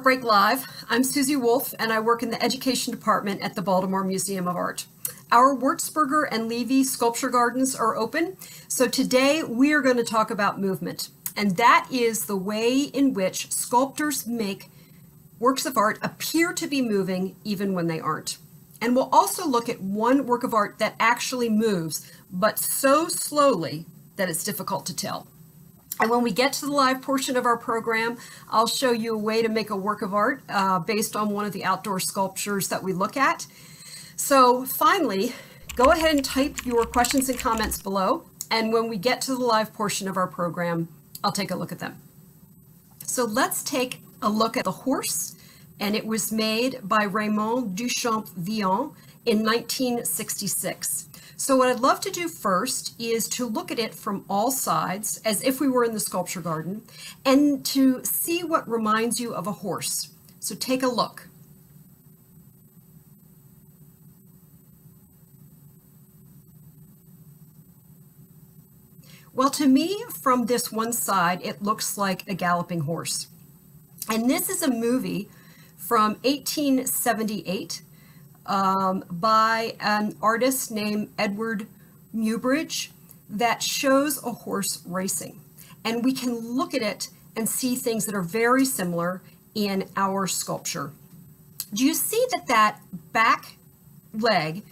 to Art Break Live. I'm Suzy Wolffe, and I work in the Education Department at the Baltimore Museum of Art. Our Wurtzburger and Levi sculpture gardens are open, so today we are going to talk about movement, and that is the way in which sculptors make works of art appear to be moving even when they aren't. And we'll also look at one work of art that actually moves, but so slowly that it's difficult to tell. And when we get to the live portion of our program, I'll show you a way to make a work of art uh, based on one of the outdoor sculptures that we look at. So finally, go ahead and type your questions and comments below. And when we get to the live portion of our program, I'll take a look at them. So let's take a look at the horse. And it was made by Raymond Duchamp Villon in 1966. So what I'd love to do first is to look at it from all sides as if we were in the sculpture garden and to see what reminds you of a horse. So take a look. Well, to me, from this one side, it looks like a galloping horse. And this is a movie from 1878 um, by an artist named Edward Muybridge that shows a horse racing. And we can look at it and see things that are very similar in our sculpture. Do you see that that back leg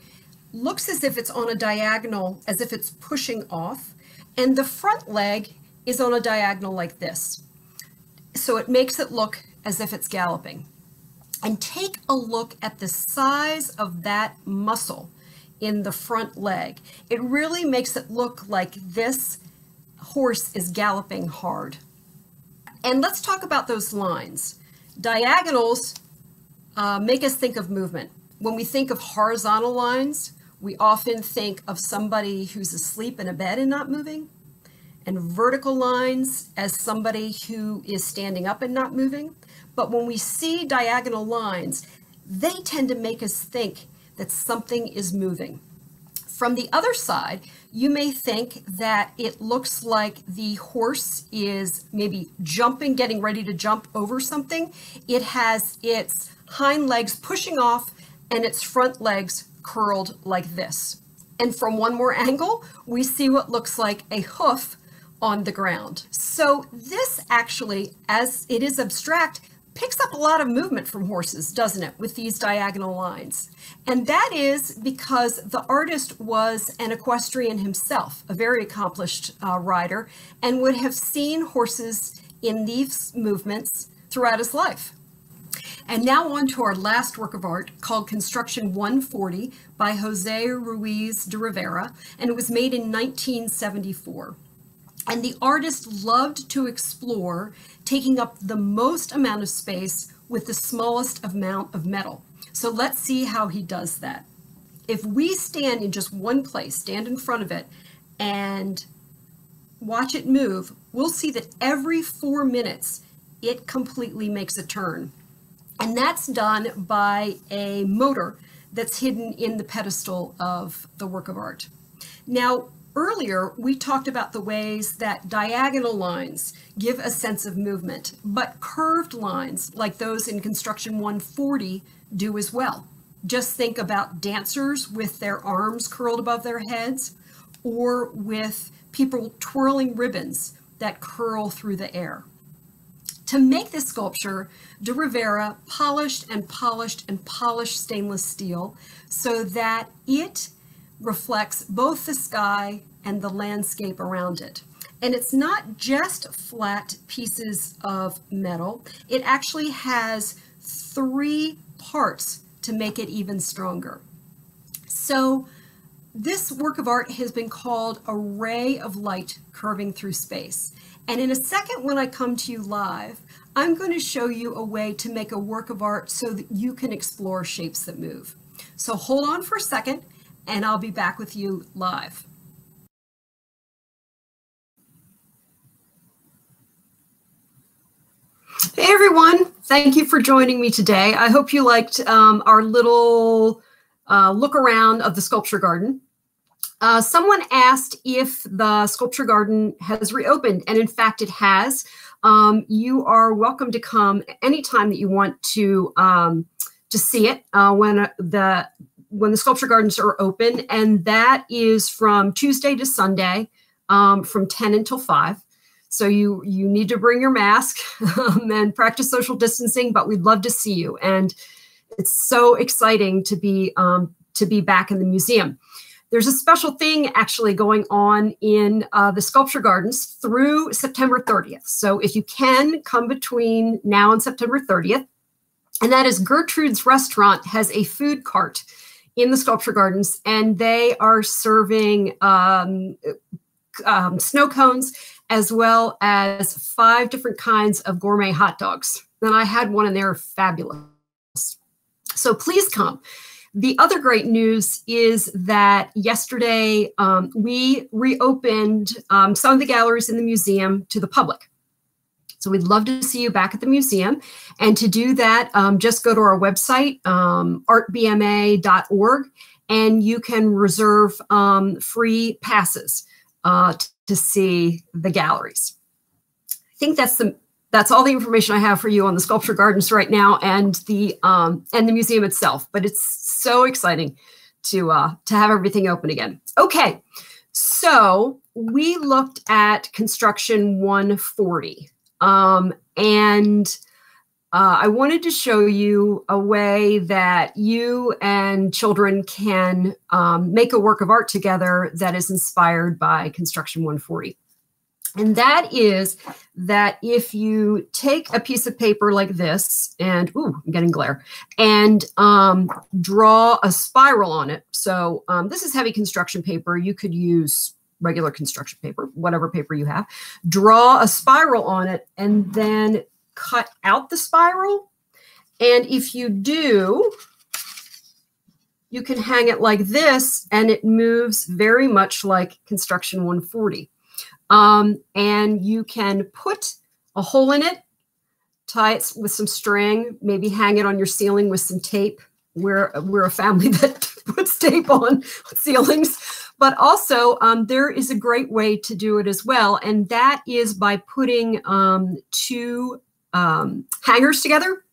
looks as if it's on a diagonal, as if it's pushing off, and the front leg is on a diagonal like this. So it makes it look as if it's galloping and take a look at the size of that muscle in the front leg. It really makes it look like this horse is galloping hard. And let's talk about those lines. Diagonals uh, make us think of movement. When we think of horizontal lines, we often think of somebody who's asleep in a bed and not moving, and vertical lines as somebody who is standing up and not moving. But when we see diagonal lines, they tend to make us think that something is moving. From the other side, you may think that it looks like the horse is maybe jumping, getting ready to jump over something. It has its hind legs pushing off and its front legs curled like this. And from one more angle, we see what looks like a hoof on the ground. So this actually, as it is abstract, picks up a lot of movement from horses, doesn't it, with these diagonal lines? And that is because the artist was an equestrian himself, a very accomplished uh, rider, and would have seen horses in these movements throughout his life. And now on to our last work of art called Construction 140 by Jose Ruiz de Rivera, and it was made in 1974. And the artist loved to explore taking up the most amount of space with the smallest amount of metal. So let's see how he does that. If we stand in just one place, stand in front of it, and watch it move, we'll see that every four minutes, it completely makes a turn. And that's done by a motor that's hidden in the pedestal of the work of art. Now, Earlier, we talked about the ways that diagonal lines give a sense of movement, but curved lines, like those in Construction 140, do as well. Just think about dancers with their arms curled above their heads, or with people twirling ribbons that curl through the air. To make this sculpture, de Rivera polished and polished and polished stainless steel so that it reflects both the sky and the landscape around it. And it's not just flat pieces of metal, it actually has three parts to make it even stronger. So this work of art has been called a ray of light curving through space. And in a second, when I come to you live, I'm going to show you a way to make a work of art so that you can explore shapes that move. So hold on for a second, and I'll be back with you live. Hey everyone, thank you for joining me today. I hope you liked um, our little uh, look around of the sculpture garden. Uh, someone asked if the sculpture garden has reopened, and in fact, it has. Um, you are welcome to come anytime that you want to um, to see it uh, when uh, the when the sculpture gardens are open, and that is from Tuesday to Sunday, um, from 10 until 5. So you you need to bring your mask um, and practice social distancing, but we'd love to see you. And it's so exciting to be um, to be back in the museum. There's a special thing actually going on in uh, the sculpture gardens through September 30th. So if you can come between now and September 30th, and that is Gertrude's Restaurant has a food cart in the sculpture gardens, and they are serving um, um, snow cones as well as five different kinds of gourmet hot dogs. And I had one, and they're fabulous. So please come. The other great news is that yesterday um, we reopened um, some of the galleries in the museum to the public. So we'd love to see you back at the museum. And to do that, um, just go to our website, um, artbma.org, and you can reserve um, free passes uh, to see the galleries. I think that's the that's all the information I have for you on the sculpture gardens right now and the um, and the museum itself. But it's so exciting to uh, to have everything open again. Okay, so we looked at construction 140. Um, and uh, I wanted to show you a way that you and children can um, make a work of art together that is inspired by Construction 140. And that is that if you take a piece of paper like this and, ooh, I'm getting glare, and um, draw a spiral on it. So um, this is heavy construction paper. You could use regular construction paper, whatever paper you have, draw a spiral on it, and then cut out the spiral. And if you do, you can hang it like this, and it moves very much like Construction 140. Um, and you can put a hole in it, tie it with some string, maybe hang it on your ceiling with some tape. We're, we're a family that puts tape on ceilings. But also, um, there is a great way to do it as well, and that is by putting um, two um, hangers together.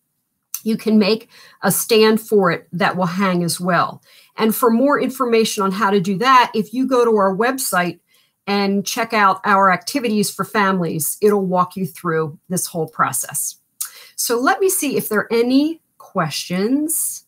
You can make a stand for it that will hang as well. And for more information on how to do that, if you go to our website and check out our activities for families, it'll walk you through this whole process. So let me see if there are any questions.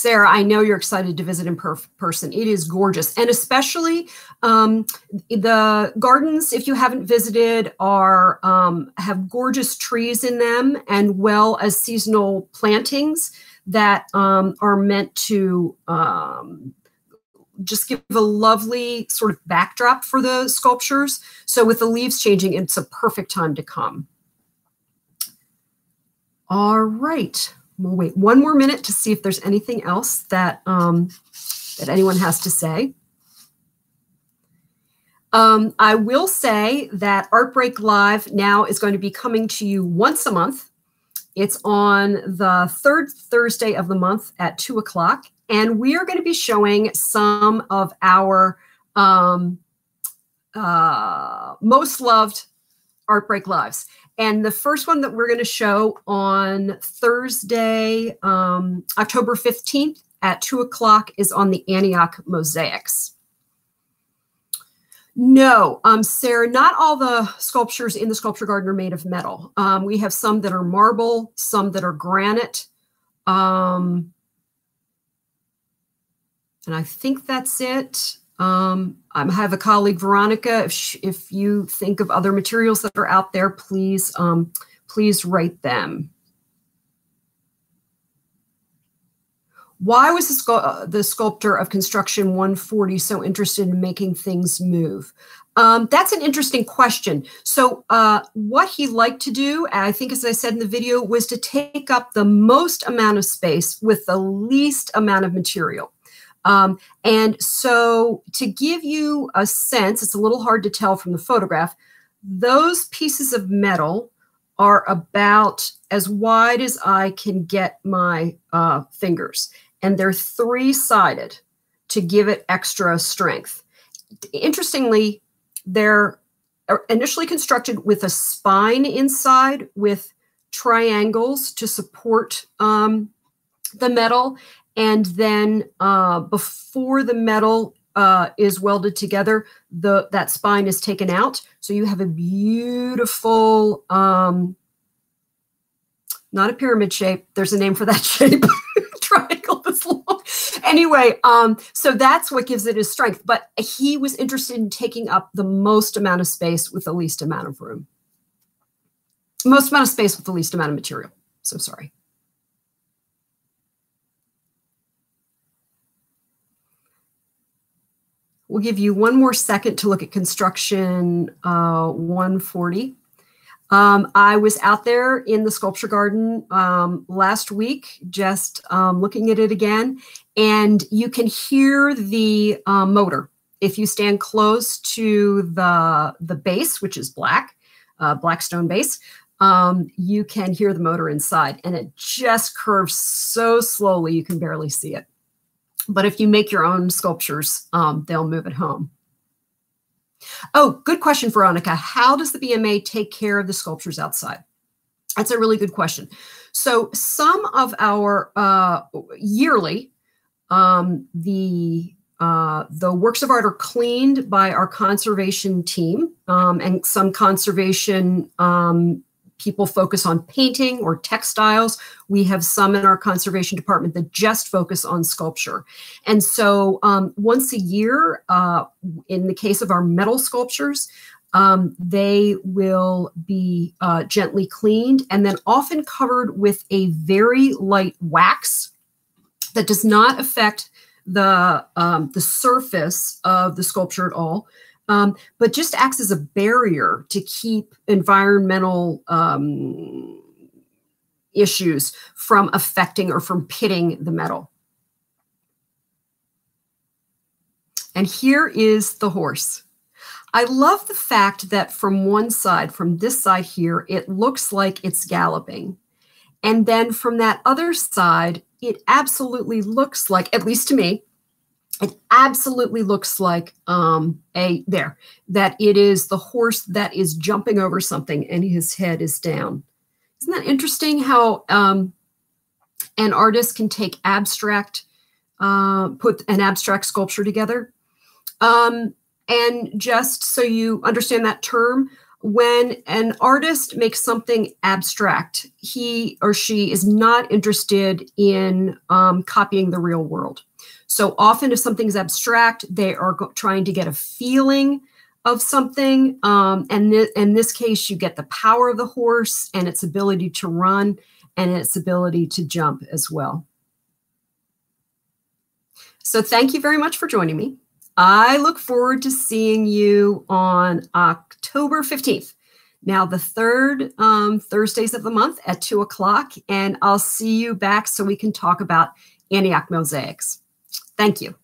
Sarah, I know you're excited to visit in per person. It is gorgeous. And especially um, the gardens, if you haven't visited, are um, have gorgeous trees in them and well as seasonal plantings that um, are meant to um, just give a lovely sort of backdrop for the sculptures. So with the leaves changing, it's a perfect time to come. All right. We'll wait one more minute to see if there's anything else that, um, that anyone has to say. Um, I will say that Art Break Live now is going to be coming to you once a month. It's on the third Thursday of the month at 2 o'clock. And we are going to be showing some of our um, uh, most loved Art Break Lives. And the first one that we're going to show on Thursday, um, October 15th at 2 o'clock is on the Antioch mosaics. No, um, Sarah, not all the sculptures in the sculpture garden are made of metal. Um, we have some that are marble, some that are granite. Um, and I think that's it. Um, I have a colleague, Veronica. If, she, if you think of other materials that are out there, please, um, please write them. Why was the, scu uh, the, sculptor of Construction 140 so interested in making things move? Um, that's an interesting question. So uh, what he liked to do, I think as I said in the video, was to take up the most amount of space with the least amount of material. Um, and so to give you a sense, it's a little hard to tell from the photograph, those pieces of metal are about as wide as I can get my uh, fingers. and they're three-sided to give it extra strength. Interestingly, they're initially constructed with a spine inside with triangles to support um, the metal. And then uh, before the metal uh, is welded together, the that spine is taken out. So you have a beautiful, um, not a pyramid shape. There's a name for that shape. Triangle this long. Anyway, um, so that's what gives it his strength. But he was interested in taking up the most amount of space with the least amount of room. Most amount of space with the least amount of material. So sorry. We'll give you one more second to look at construction uh, 140. Um, I was out there in the sculpture garden um, last week, just um, looking at it again, and you can hear the uh, motor. If you stand close to the, the base, which is black, uh, black stone base, um, you can hear the motor inside, and it just curves so slowly you can barely see it. But if you make your own sculptures, um, they'll move at home. Oh, good question, Veronica. How does the BMA take care of the sculptures outside? That's a really good question. So some of our uh, yearly, um, the uh, the works of art are cleaned by our conservation team, um, and some conservation um, people focus on painting or textiles. We have some in our conservation department that just focus on sculpture. And so um, once a year, uh, in the case of our metal sculptures, um, they will be uh, gently cleaned and then often covered with a very light wax that does not affect the, um, the surface of the sculpture at all um, but just acts as a barrier to keep environmental um, issues from affecting or from pitting the metal. And here is the horse. I love the fact that from one side, from this side here, it looks like it's galloping. And then from that other side, it absolutely looks like, at least to me, it absolutely looks like um, a there that it is the horse that is jumping over something and his head is down. Isn't that interesting how um, an artist can take abstract, uh, put an abstract sculpture together? Um, and just so you understand that term, when an artist makes something abstract, he or she is not interested in um, copying the real world. So often, if something's abstract, they are trying to get a feeling of something. Um, and th in this case, you get the power of the horse and its ability to run and its ability to jump as well. So thank you very much for joining me. I look forward to seeing you on October 15th. Now, the third um, Thursdays of the month at 2 o'clock, and I'll see you back so we can talk about Antioch mosaics. Thank you.